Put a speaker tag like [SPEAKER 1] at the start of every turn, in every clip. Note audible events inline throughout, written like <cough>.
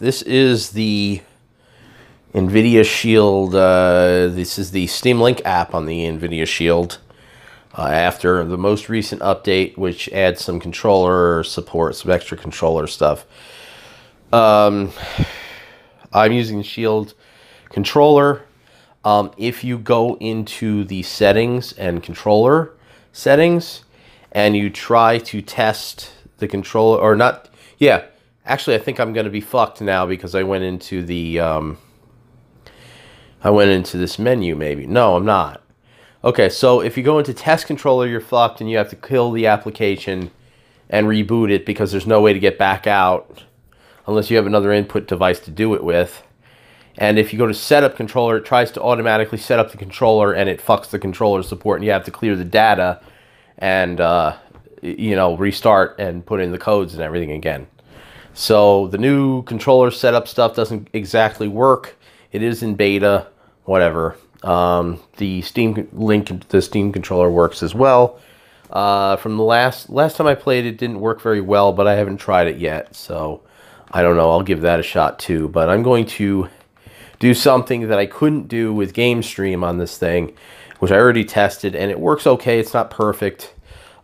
[SPEAKER 1] this is the NVIDIA Shield. Uh, this is the Steam Link app on the NVIDIA Shield. Uh, after the most recent update, which adds some controller support, some extra controller stuff. Um, I'm using the Shield controller. Um, if you go into the settings and controller settings and you try to test the controller, or not, yeah, actually, I think I'm going to be fucked now because I went into the, um, I went into this menu maybe. No, I'm not. Okay, so if you go into test controller, you're fucked and you have to kill the application and reboot it because there's no way to get back out unless you have another input device to do it with. And if you go to setup controller, it tries to automatically set up the controller and it fucks the controller support and you have to clear the data and, uh, you know, restart and put in the codes and everything again. So the new controller setup stuff doesn't exactly work. It is in beta, whatever. Um, the Steam Link, the Steam controller works as well. Uh, from the last last time I played, it didn't work very well, but I haven't tried it yet, so I don't know. I'll give that a shot too. But I'm going to do something that I couldn't do with GameStream on this thing, which I already tested, and it works okay. It's not perfect,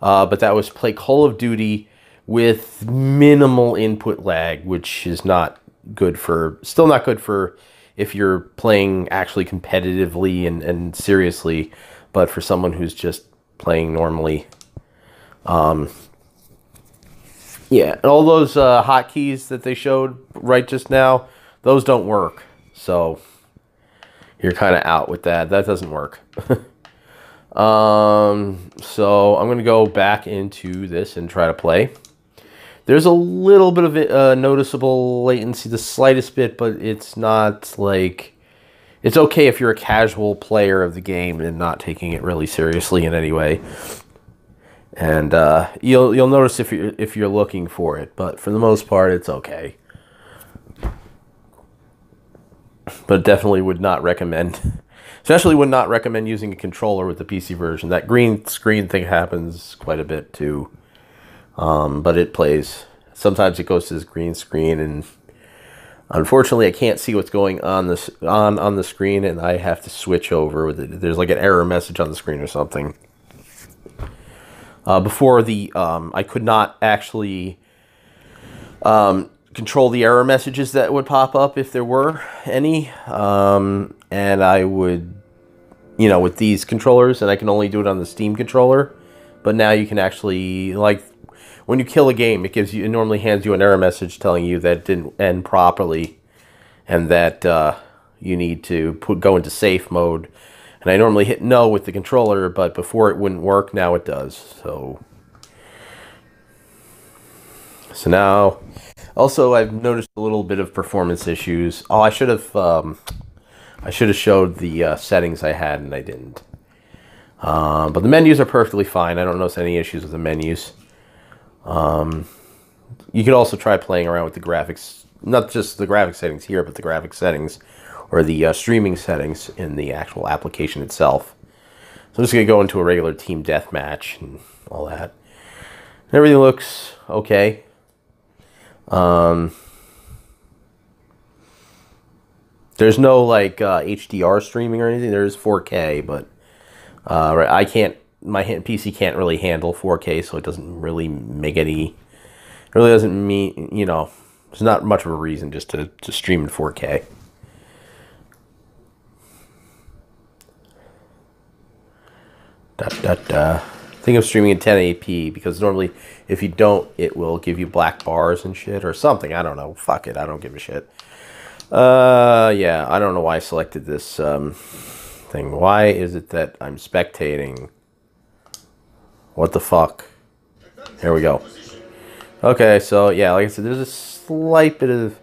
[SPEAKER 1] uh, but that was play Call of Duty with minimal input lag, which is not good for, still not good for if you're playing actually competitively and, and seriously, but for someone who's just playing normally. Um, yeah, all those uh, hotkeys that they showed right just now, those don't work. So you're kind of out with that. That doesn't work. <laughs> um, so I'm going to go back into this and try to play. There's a little bit of uh, noticeable latency, the slightest bit, but it's not like it's okay if you're a casual player of the game and not taking it really seriously in any way. And uh, you'll you'll notice if you if you're looking for it, but for the most part, it's okay. But definitely would not recommend, especially would not recommend using a controller with the PC version. That green screen thing happens quite a bit too. Um, but it plays. Sometimes it goes to this green screen, and unfortunately, I can't see what's going on this on on the screen, and I have to switch over. There's like an error message on the screen or something. Uh, before the, um, I could not actually um, control the error messages that would pop up if there were any, um, and I would, you know, with these controllers, and I can only do it on the Steam controller. But now you can actually like when you kill a game, it gives you it normally hands you an error message telling you that it didn't end properly, and that uh, you need to put go into safe mode. And I normally hit no with the controller, but before it wouldn't work. Now it does. So, so now, also I've noticed a little bit of performance issues. Oh, I should have um, I should have showed the uh, settings I had, and I didn't. Uh, but the menus are perfectly fine. I don't notice any issues with the menus. Um, you could also try playing around with the graphics, not just the graphic settings here, but the graphic settings or the uh, streaming settings in the actual application itself. So I'm just going to go into a regular team deathmatch and all that. Everything looks okay. Um, there's no like uh, HDR streaming or anything. There's 4K, but uh, I can't my PC can't really handle 4K, so it doesn't really make any. It really doesn't mean you know. There's not much of a reason just to to stream in 4K. Da, da, da. Think of streaming in 1080p because normally if you don't, it will give you black bars and shit or something. I don't know. Fuck it. I don't give a shit. Uh, yeah. I don't know why I selected this um, thing. Why is it that I'm spectating? What the fuck? Here we go. Okay, so yeah, like I said, there's a slight bit of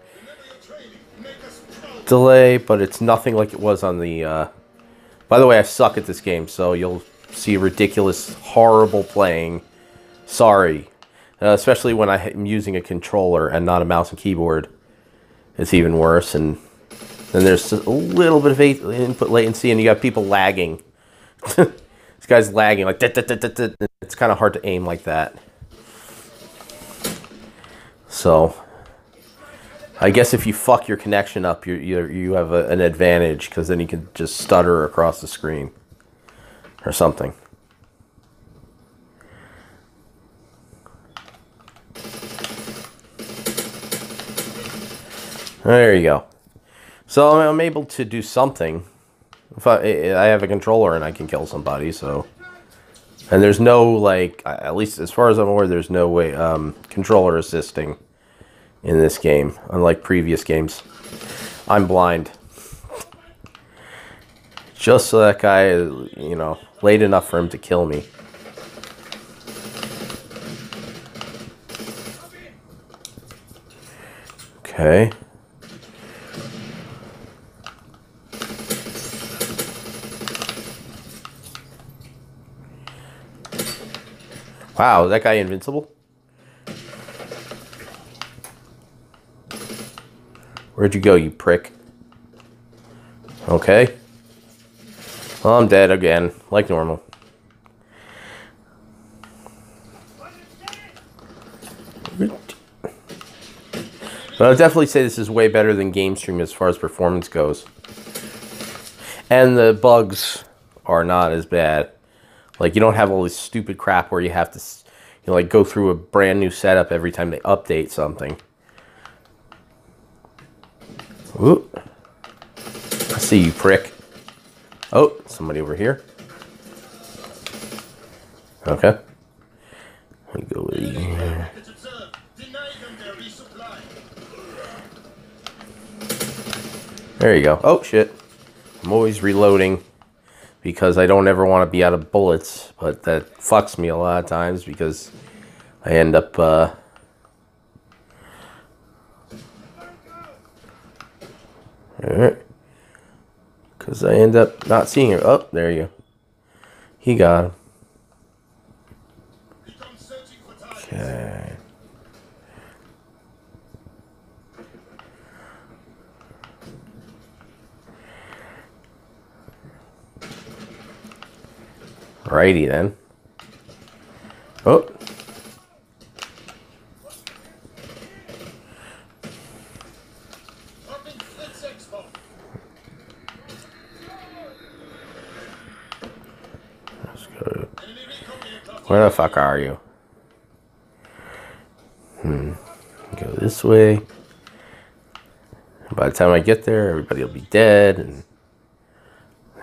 [SPEAKER 1] delay, but it's nothing like it was on the... Uh... By the way, I suck at this game, so you'll see ridiculous, horrible playing. Sorry. Uh, especially when I'm using a controller and not a mouse and keyboard. It's even worse, and then there's a little bit of input latency, and you got people lagging. <laughs> This guy's lagging like it's kind of hard to aim like that. So I guess if you fuck your connection up, you you you have a, an advantage because then you can just stutter across the screen or something. There you go. So I'm able to do something. If I, I have a controller and I can kill somebody, so. And there's no, like, at least as far as I'm aware, there's no way, um, controller assisting in this game, unlike previous games. I'm blind. Just so that guy, you know, late enough for him to kill me. Okay. Wow, is that guy invincible? Where'd you go, you prick? Okay. Well, I'm dead again, like normal. But I would definitely say this is way better than Game Stream as far as performance goes. And the bugs are not as bad. Like you don't have all this stupid crap where you have to, you know, like go through a brand new setup every time they update something. Ooh. I see you, prick. Oh, somebody over here. Okay. Let me go here. There you go. Oh, shit. I'm always reloading because I don't ever want to be out of bullets, but that fucks me a lot of times because I end up uh, Alright. Because I end up not seeing him. Oh, there you go. He got him. Okay. Righty then. Oh. Let's go. Where the fuck are you? Hmm. Go this way. By the time I get there, everybody will be dead, and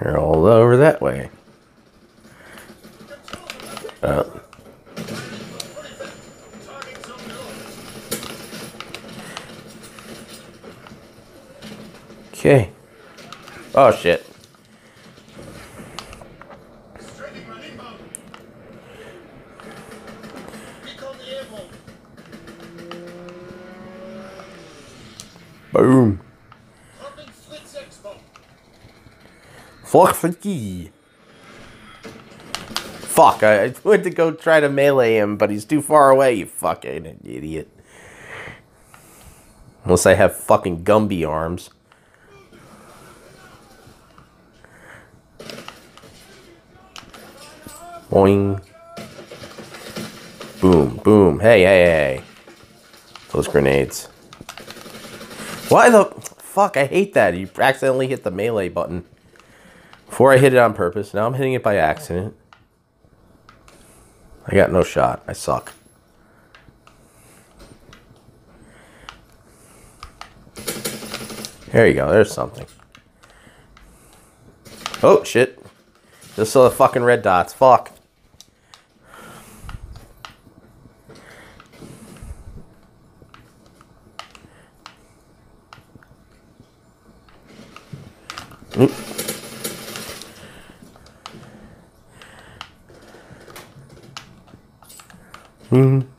[SPEAKER 1] they're all over that way. Uh, okay. Oh shit. Boom. Fuck Flicky. Fuck, I, went to go try to melee him, but he's too far away, you fucking idiot. Unless I have fucking Gumby arms. Boing. Boom, boom. Hey, hey, hey. Those grenades. Why the... Fuck, I hate that. You accidentally hit the melee button. Before I hit it on purpose. Now I'm hitting it by accident. I got no shot. I suck. There you go. There's something. Oh, shit. Just saw the fucking red dots. Fuck. Mm-hmm.